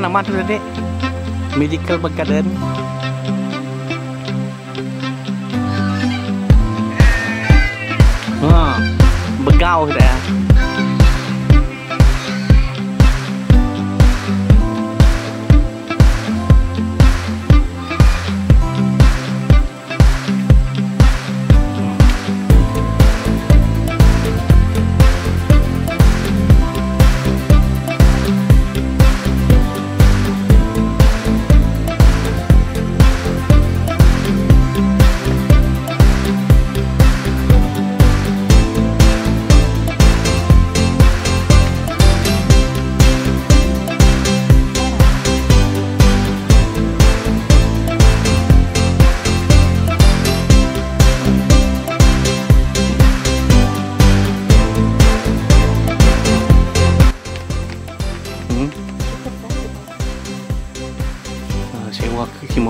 nama tu dek? Medical Garden. Ha, begau kita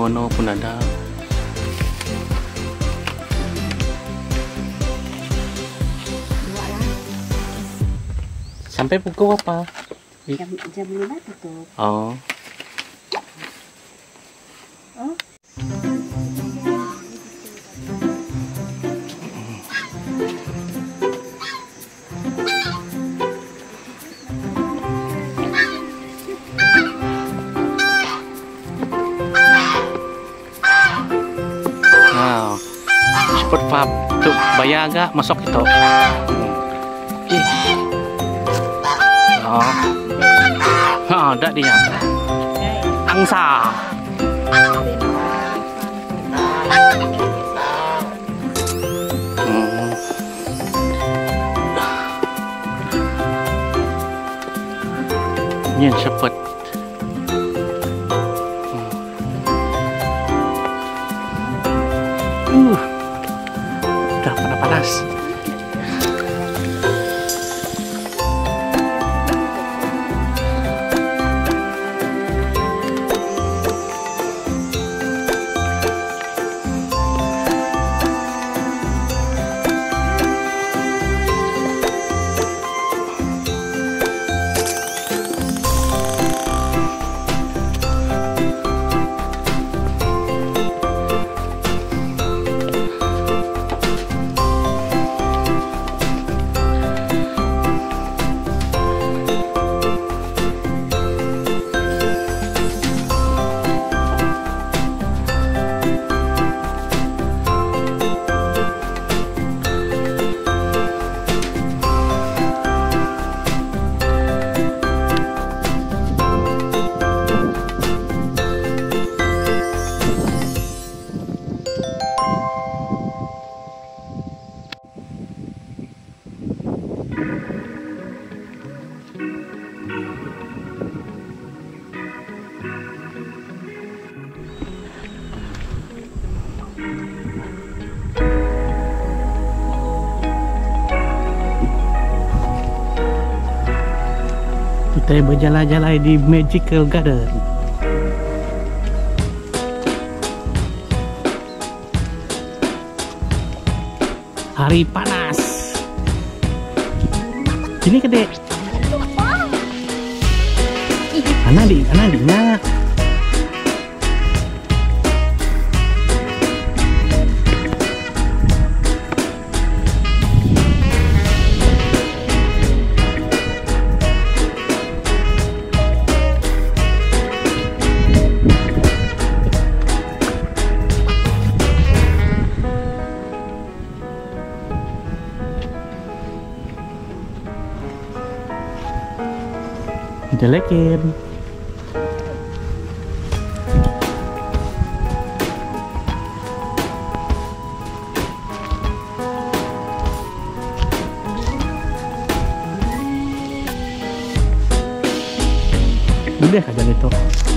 kimono pun ada. Sampai pukul apa? Jam, jam lima tutup. Oh. Sport pub. Tuh, bayar agak masuk itu. Ih. Oh. Ha, ada dia. Angsa. Hmm. Yan cepat. Udah Kita berjalan-jalan di Magical Garden. Hari panas. Sini ke dek? Anak di, anak di, nak. Jelekin. Udah aja itu.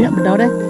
niệm đâu đấy?